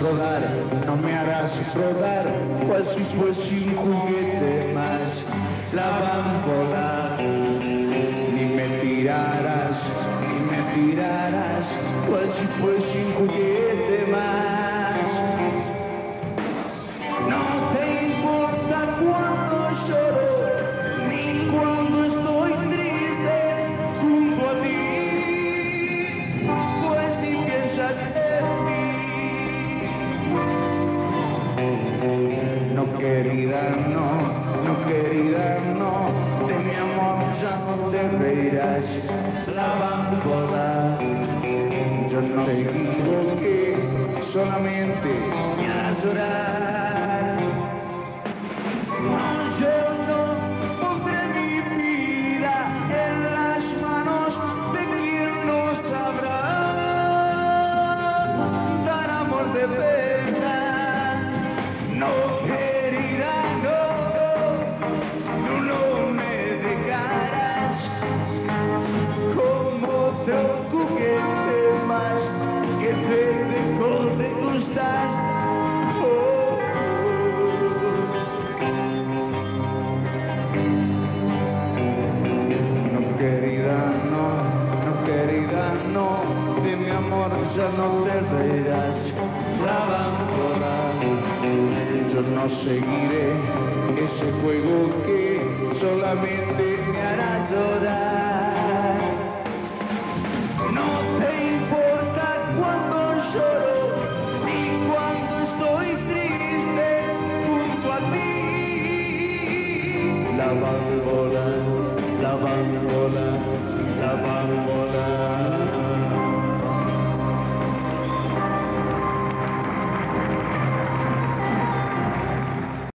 rodar, no me harás rodar, cual si fuese un juguete más, la bambola. Ni me tirarás, ni me tirarás, cual si fuese un juguete querida, no, no querida, no, de mi amor ya no te reirás, la bambola. Yo no te equivoqué, solamente me harás llorar. No, yo no pondré mi vida en las manos de quien no sabrá dar amor de verdad. amor ya no te verás, la abandonarás. Yo no seguiré ese juego que solamente me hará llorar. No te importa cuando lloro, ni cuando estoy triste junto a ti. La